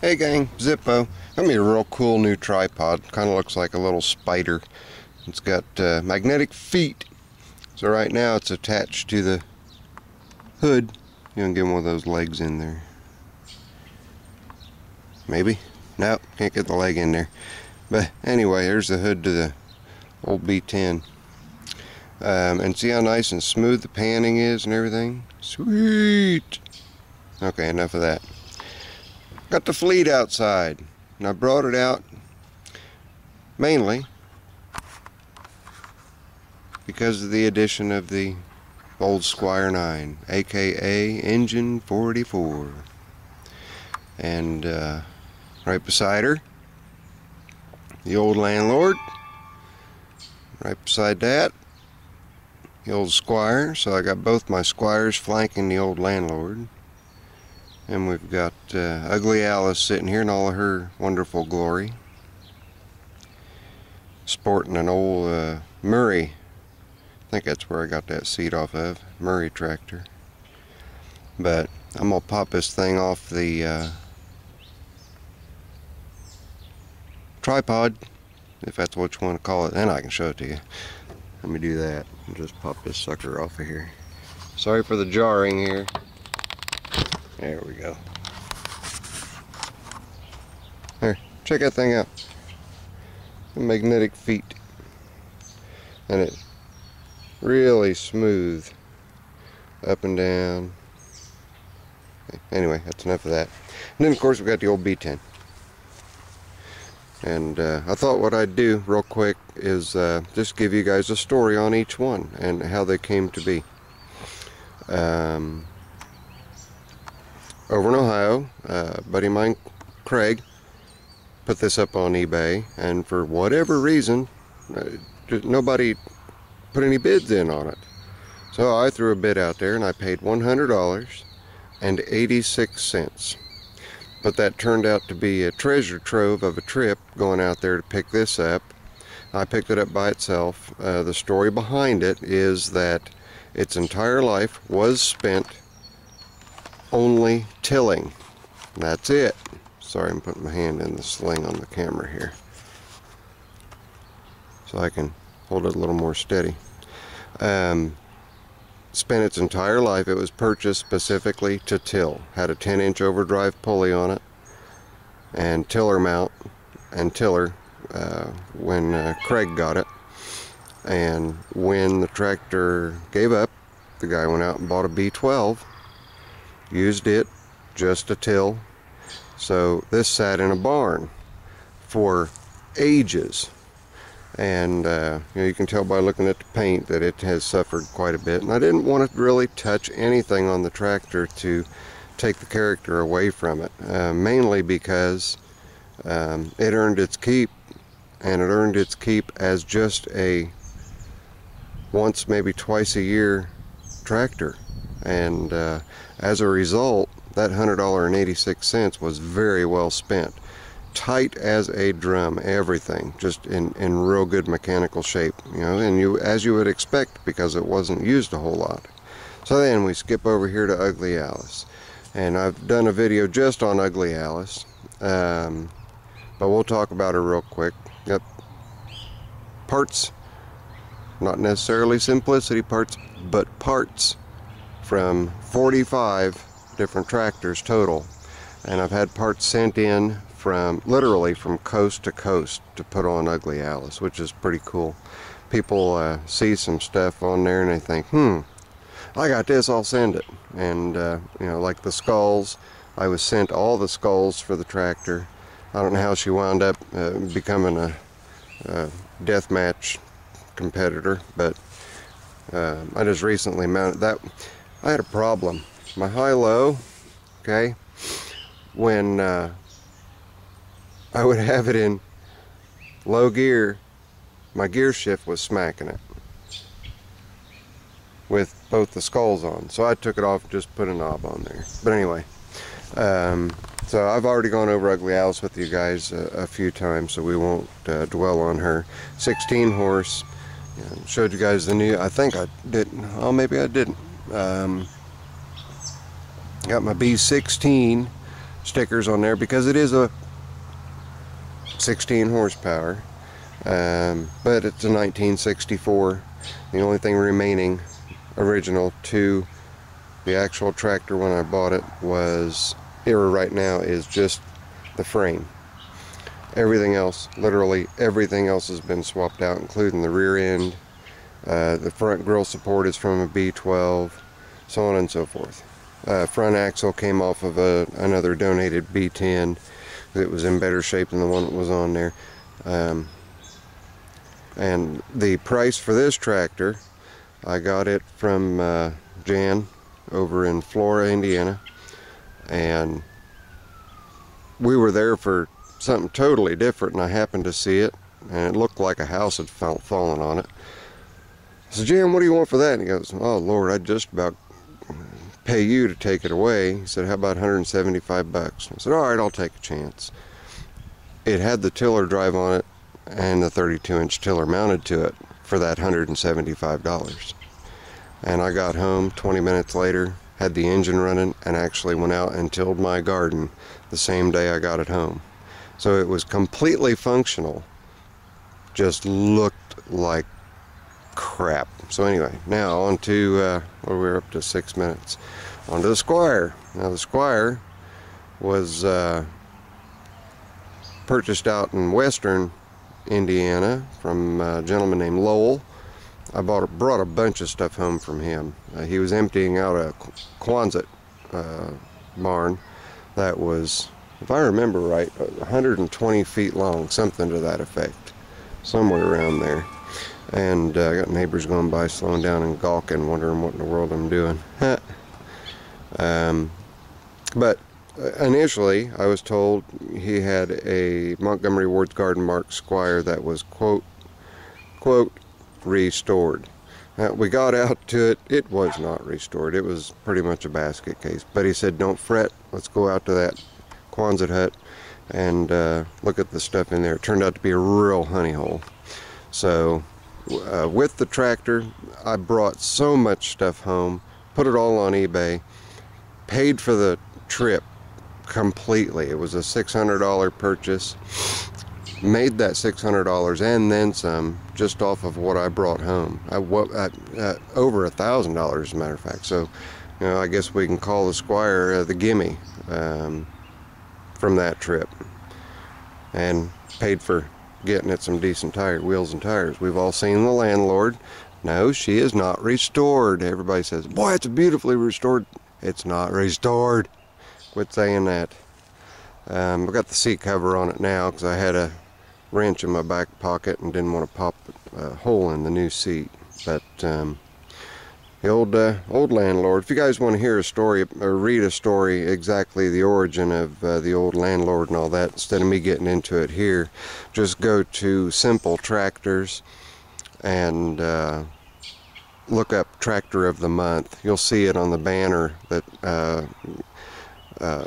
Hey gang, Zippo. Got me a real cool new tripod. Kind of looks like a little spider. It's got uh, magnetic feet. So right now it's attached to the hood. You can get one of those legs in there. Maybe? No, can't get the leg in there. But anyway, here's the hood to the old B10. Um, and see how nice and smooth the panning is and everything? Sweet! Okay, enough of that. Got the fleet outside. And I brought it out mainly because of the addition of the old Squire 9, aka Engine 44. And uh, right beside her, the old landlord. Right beside that, the old Squire. So I got both my Squires flanking the old landlord. And we've got uh, Ugly Alice sitting here in all her wonderful glory. Sporting an old uh, Murray. I think that's where I got that seat off of. Murray tractor. But I'm going to pop this thing off the uh, tripod, if that's what you want to call it. Then I can show it to you. Let me do that and just pop this sucker off of here. Sorry for the jarring here. There we go. Here, check that thing out. The magnetic feet. And it really smooth up and down. Anyway, that's enough of that. And then of course we've got the old B10. And uh, I thought what I'd do real quick is uh, just give you guys a story on each one and how they came to be. Um, over in Ohio, uh, buddy of mine, Craig, put this up on eBay, and for whatever reason, uh, nobody put any bids in on it. So I threw a bid out there, and I paid $100 and 86 cents. But that turned out to be a treasure trove of a trip going out there to pick this up. I picked it up by itself. Uh, the story behind it is that its entire life was spent only tilling. That's it. Sorry, I'm putting my hand in the sling on the camera here. So I can hold it a little more steady. Um, spent its entire life. It was purchased specifically to till. Had a 10 inch overdrive pulley on it and tiller mount and tiller uh, when uh, Craig got it. And when the tractor gave up, the guy went out and bought a B12 used it just to till. So this sat in a barn for ages. And uh, you, know, you can tell by looking at the paint that it has suffered quite a bit. And I didn't want to really touch anything on the tractor to take the character away from it. Uh, mainly because um, it earned its keep. And it earned its keep as just a once, maybe twice a year tractor. And uh, as a result, that $100.86 was very well spent. Tight as a drum, everything, just in, in real good mechanical shape, you know, and you as you would expect because it wasn't used a whole lot. So then we skip over here to Ugly Alice. And I've done a video just on Ugly Alice, um, but we'll talk about her real quick. Got parts, not necessarily simplicity parts, but parts from 45 different tractors total. And I've had parts sent in from literally from coast to coast to put on Ugly Alice which is pretty cool. People uh, see some stuff on there and they think hmm I got this I'll send it. And uh, you know like the skulls I was sent all the skulls for the tractor. I don't know how she wound up uh, becoming a, a death match competitor but uh, I just recently mounted that I had a problem. My high-low, okay, when uh, I would have it in low gear, my gear shift was smacking it with both the skulls on. So I took it off and just put a knob on there. But anyway, um, so I've already gone over Ugly Alice with you guys a, a few times, so we won't uh, dwell on her. 16 horse. showed you guys the new, I think I didn't, oh maybe I didn't. Um, got my B16 stickers on there because it is a 16 horsepower. Um, but it's a 1964 the only thing remaining original to the actual tractor when I bought it was here right now is just the frame. Everything else literally everything else has been swapped out including the rear end uh, the front grill support is from a B12 so on and so forth. Uh, front axle came off of a, another donated B10 that was in better shape than the one that was on there. Um, and the price for this tractor I got it from uh, Jan over in Flora Indiana. And we were there for something totally different and I happened to see it and it looked like a house had fallen on it I said Jan what do you want for that and he goes oh lord I'd just about pay you to take it away. He said, how about 175 bucks? I said, all right, I'll take a chance. It had the tiller drive on it and the 32 inch tiller mounted to it for that $175. And I got home 20 minutes later, had the engine running, and actually went out and tilled my garden the same day I got it home. So it was completely functional, just looked like crap. So anyway, now on to, uh, well, we're up to six minutes. On to the Squire. Now the Squire was uh, purchased out in western Indiana from a gentleman named Lowell. I bought, brought a bunch of stuff home from him. Uh, he was emptying out a Quonset uh, barn that was, if I remember right, 120 feet long, something to that effect, somewhere around there and uh, I got neighbors going by slowing down and gawking wondering what in the world I'm doing. Um, but uh, initially I was told he had a Montgomery Ward's Garden Mark Squire that was quote quote restored. We got out to it. It was not restored. It was pretty much a basket case. But he said don't fret. Let's go out to that Quonset hut and uh, look at the stuff in there. It turned out to be a real honey hole. So uh, with the tractor I brought so much stuff home put it all on eBay paid for the trip completely. It was a $600 purchase made that $600 and then some just off of what I brought home. I, what, uh, uh, over a thousand dollars as a matter of fact. So you know I guess we can call the Squire uh, the gimme um, from that trip and paid for getting it some decent tire wheels and tires. We've all seen the landlord. No, she is not restored. Everybody says, boy, it's beautifully restored. It's not restored. Quit saying that. Um, I got the seat cover on it now because I had a wrench in my back pocket and didn't want to pop a hole in the new seat. But um, the old uh, old landlord. If you guys want to hear a story or read a story exactly the origin of uh, the old landlord and all that, instead of me getting into it here, just go to Simple Tractors and uh, look up Tractor of the Month. You'll see it on the banner that uh, uh,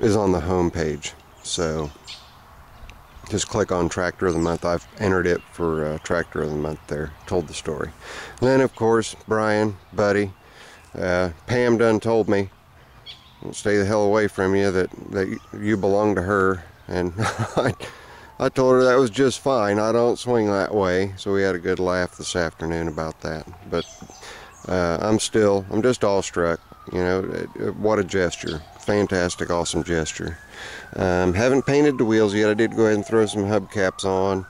is on the home page. So just click on tractor of the month. I've entered it for uh, tractor of the month there told the story. And then of course Brian buddy uh, Pam done told me stay the hell away from you that that you belong to her. And I, I told her that was just fine. I don't swing that way. So we had a good laugh this afternoon about that. But uh, I'm still I'm just awestruck you know what a gesture fantastic awesome gesture um, haven't painted the wheels yet. I did go ahead and throw some hubcaps on.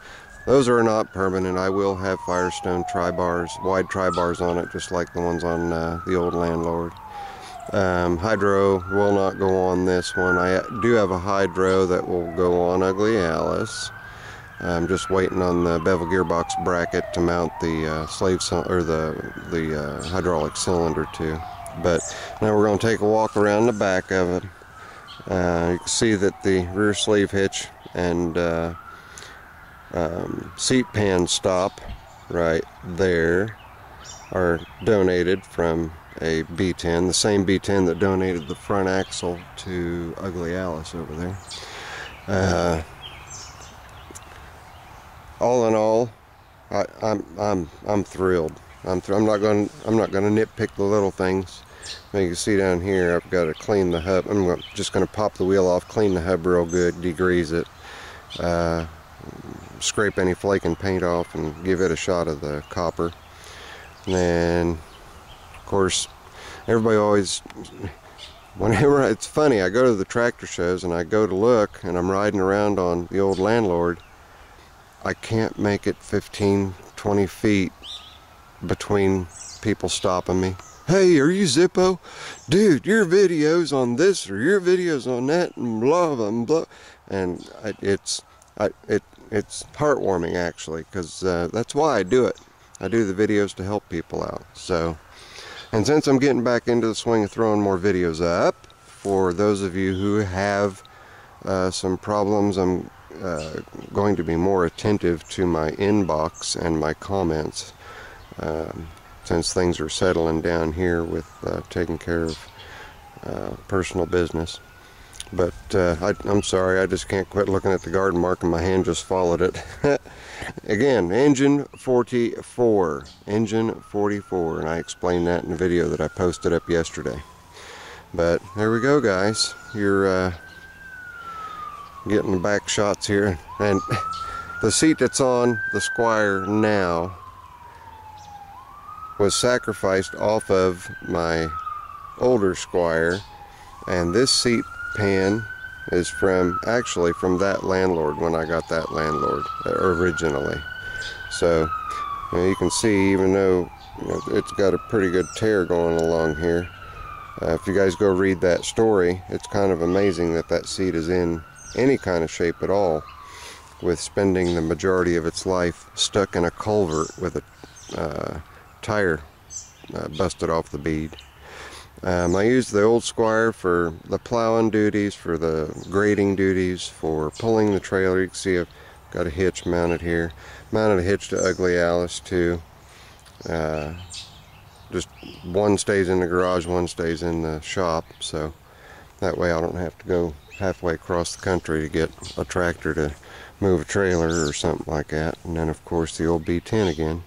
Those are not permanent. I will have Firestone tri-bars, wide tri-bars on it, just like the ones on uh, the old Landlord. Um, hydro will not go on this one. I do have a hydro that will go on Ugly Alice. I'm just waiting on the bevel gearbox bracket to mount the uh, slave or the the uh, hydraulic cylinder to. But now we're going to take a walk around the back of it. Uh, you can see that the rear sleeve hitch and uh, um, seat pan stop right there are donated from a B10, the same B10 that donated the front axle to Ugly Alice over there. Uh, all in all, I, am I'm I'm I'm thrilled. I'm I'm not going I'm not going to nitpick the little things. You can see down here I've got to clean the hub. I'm just going to pop the wheel off, clean the hub real good, degrease it, uh, scrape any flaking paint off and give it a shot of the copper. And then, of course, everybody always, whenever, it's funny, I go to the tractor shows and I go to look and I'm riding around on the old landlord. I can't make it 15, 20 feet between people stopping me. Hey, are you Zippo? Dude, your videos on this or your videos on that and blah blah blah. And it's I, it it's heartwarming actually because uh, that's why I do it. I do the videos to help people out. So, and since I'm getting back into the swing of throwing more videos up, for those of you who have uh, some problems, I'm uh, going to be more attentive to my inbox and my comments. Um, since things are settling down here with uh, taking care of uh, personal business. But uh, I, am sorry, I just can't quit looking at the garden mark and my hand just followed it. Again, engine 44, engine 44, and I explained that in the video that I posted up yesterday. But there we go, guys. You're uh, getting the back shots here, and the seat that's on the Squire now was sacrificed off of my older Squire and this seat pan is from actually from that landlord when I got that landlord uh, originally. So you, know, you can see even though you know, it's got a pretty good tear going along here uh, if you guys go read that story it's kind of amazing that that seat is in any kind of shape at all with spending the majority of its life stuck in a culvert with a uh, tire uh, busted off the bead. Um, I used the old Squire for the plowing duties, for the grading duties, for pulling the trailer. You can see I've got a hitch mounted here. Mounted a hitch to Ugly Alice too. Uh, just one stays in the garage, one stays in the shop, so that way I don't have to go halfway across the country to get a tractor to move a trailer or something like that. And then of course the old B10 again.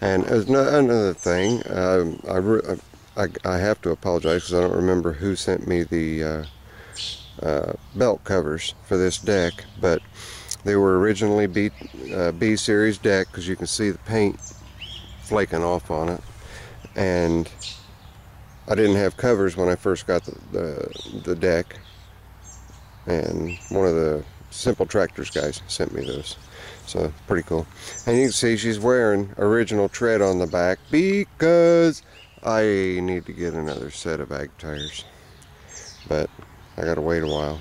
And another thing, um, I, I, I, have to apologize because I don't remember who sent me the uh, uh, belt covers for this deck, but they were originally B, uh, B series deck because you can see the paint flaking off on it. And I didn't have covers when I first got the, the, the deck. And one of the Simple Tractors guys sent me those. So pretty cool. And you can see she's wearing original tread on the back because I need to get another set of ag tires. But I gotta wait a while.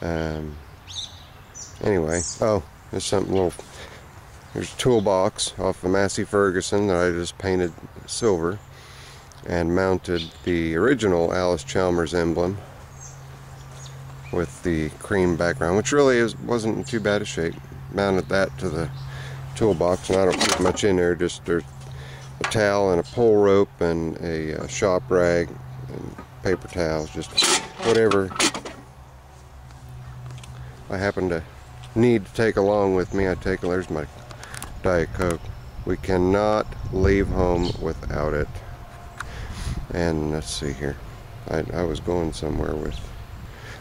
Um, anyway, oh, there's something little. There's a toolbox off of Massey Ferguson that I just painted silver and mounted the original Allis Chalmers emblem with the cream background, which really is, wasn't in too bad a shape. Mounted that to the toolbox and I don't put much in there just a towel and a pull rope and a, a uh, shop rag and paper towels just whatever I happen to need to take along with me I take there's my Diet Coke. We cannot leave home without it. And let's see here. I, I was going somewhere with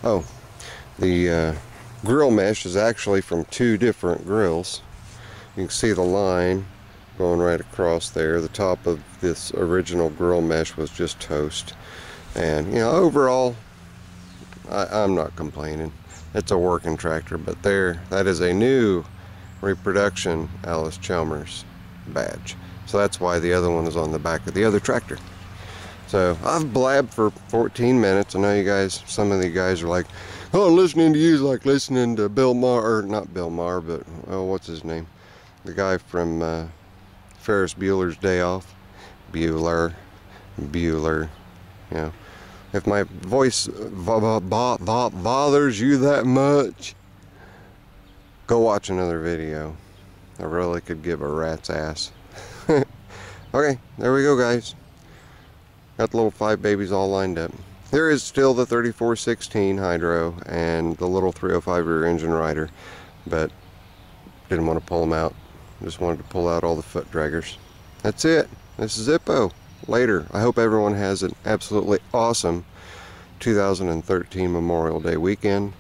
oh the uh, grill mesh is actually from two different grills. You can see the line going right across there. The top of this original grill mesh was just toast. And, you know, overall, I, am not complaining. It's a working tractor, but there, that is a new reproduction Allis Chalmers badge. So that's why the other one is on the back of the other tractor. So I've blabbed for 14 minutes. I know you guys, some of you guys are like, oh, listening to you is like listening to Bill Maher, or not Bill Maher, but, oh, what's his name? The guy from uh, Ferris Bueller's Day Off. Bueller. Bueller. you know. If my voice bothers you that much, go watch another video. I really could give a rat's ass. okay, there we go, guys. Got the little five babies all lined up. There is still the 3416 hydro and the little 305 rear engine rider, but didn't want to pull them out. Just wanted to pull out all the foot draggers. That's it. This is Zippo. Later. I hope everyone has an absolutely awesome 2013 Memorial Day weekend.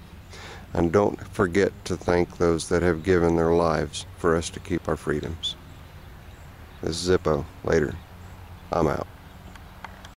And don't forget to thank those that have given their lives for us to keep our freedoms. This is Zippo. Later. I'm out.